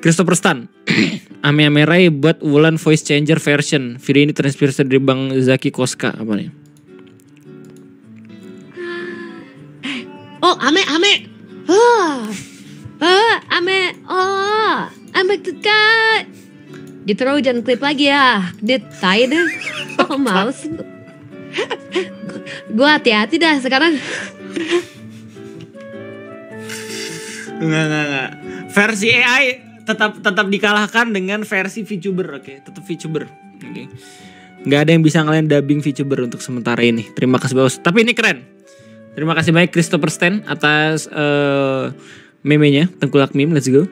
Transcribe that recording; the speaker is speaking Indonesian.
Christopher Stan. Ame Ame Rai buat Wulan voice changer version. Video ini terinspirasi dari Bang Zaki Koska apa nih? Oh, ame ame. Oh. Oh, ame. Oh, ame dekat. Di Trojan clip lagi ya. Dit, tai deh. Oh, males. Gue hati-hati dah sekarang. Enggak, enggak, enggak. Versi AI tetap tetap dikalahkan dengan versi VTuber, oke. Tetap VTuber. Oke. Nggak ada yang bisa ngalahin dubbing VTuber untuk sementara ini. Terima kasih bos. Tapi ini keren. Terima kasih banyak Christopher Stan atas eh, meme-nya Tengkulak Meme. Let's go.